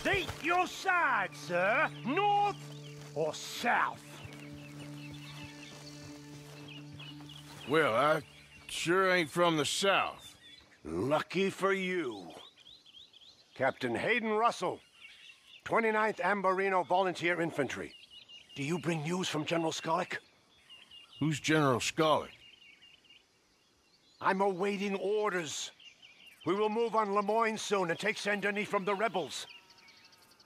State your side, sir. North or south? Well, I sure ain't from the south. Lucky for you. Captain Hayden Russel, 29th Ambarino Volunteer Infantry. Do you bring news from General Skollik? Who's General Skollik? I'm awaiting orders. We will move on Lemoyne soon and take Saint Denis from the rebels.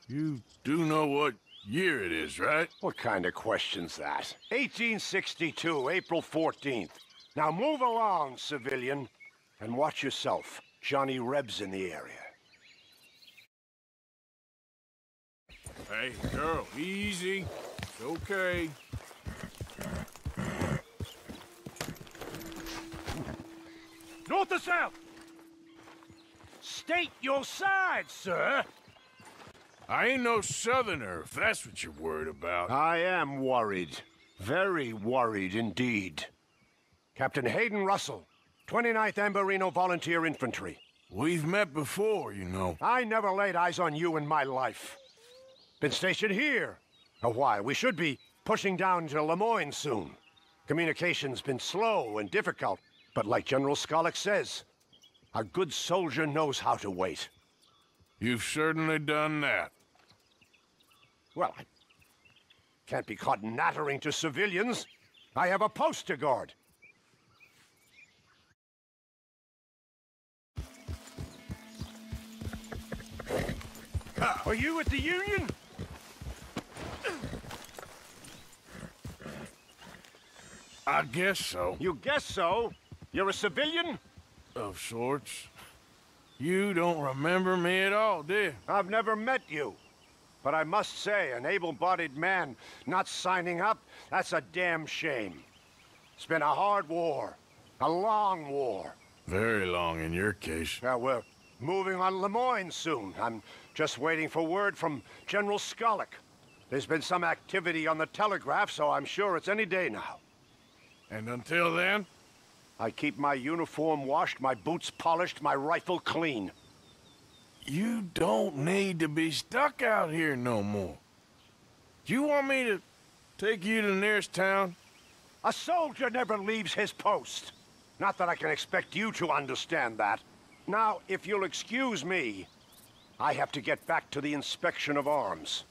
You do know what year it is, right? What kind of question's that? 1862, April 14th. Now move along, civilian, and watch yourself. Johnny Reb's in the area. Hey, girl, easy. It's okay. North or south? State your side, sir. I ain't no southerner, if that's what you're worried about. I am worried. Very worried indeed. Captain Hayden Russel, 29th Ambarino Volunteer Infantry. We've met before, you know. I never laid eyes on you in my life. Been stationed here a while. We should be pushing down to Lemoyne soon. Communication's been slow and difficult, but like General Skollik says, a good soldier knows how to wait. You've certainly done that. Well, I can't be caught nattering to civilians. I have a post to guard. Are you with the Union? I guess so. You guess so? You're a civilian? Of sorts. You don't remember me at all, do you? I've never met you. But I must say, an able-bodied man not signing up, that's a damn shame. It's been a hard war. A long war. Very long in your case. Now, we're moving on Lemoyne soon. I'm just waiting for word from General Skollik. There's been some activity on the telegraph, so I'm sure it's any day now. And until then? I keep my uniform washed, my boots polished, my rifle clean. You don't need to be stuck out here no more. Do you want me to take you to the nearest town? A soldier never leaves his post. Not that I can expect you to understand that. Now, if you'll excuse me, I have to get back to the inspection of arms.